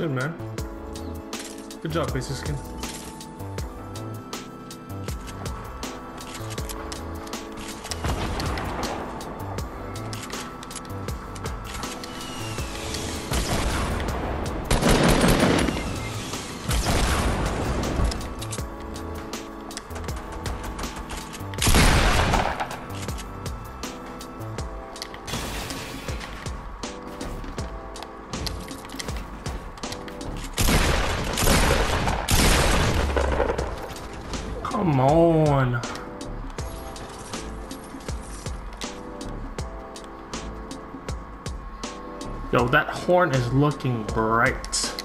Good, man. Good job, basic skin. Come on. Yo, that horn is looking bright.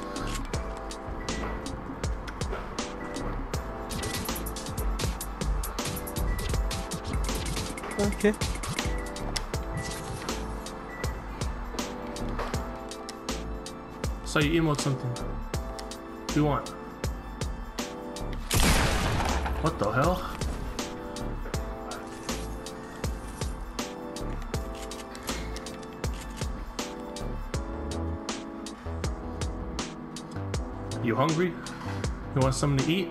Okay. So you emote something. Do you want? What the hell? You hungry? You want something to eat?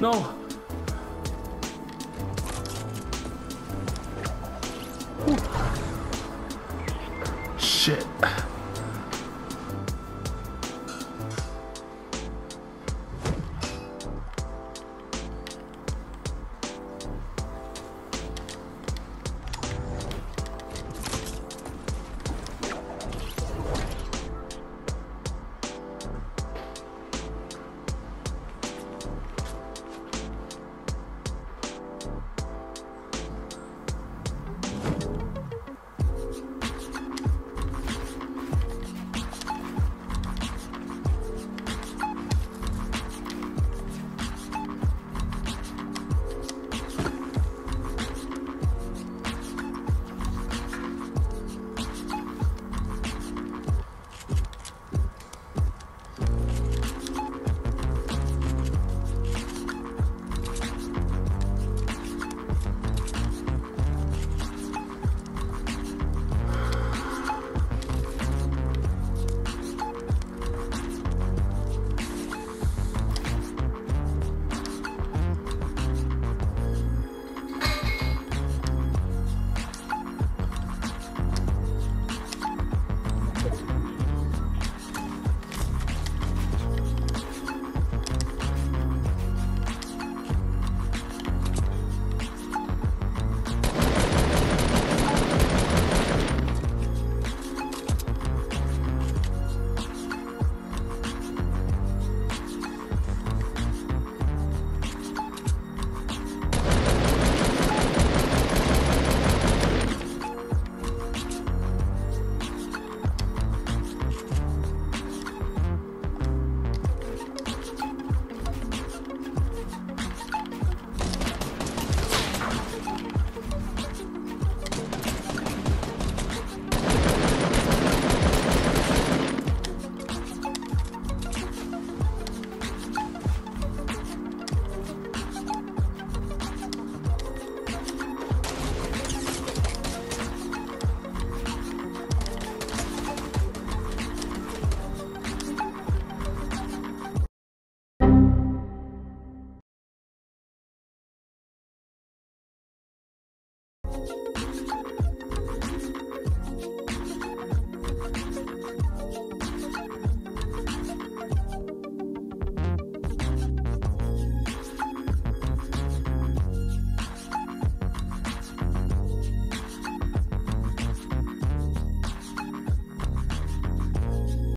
No. Whew. Shit.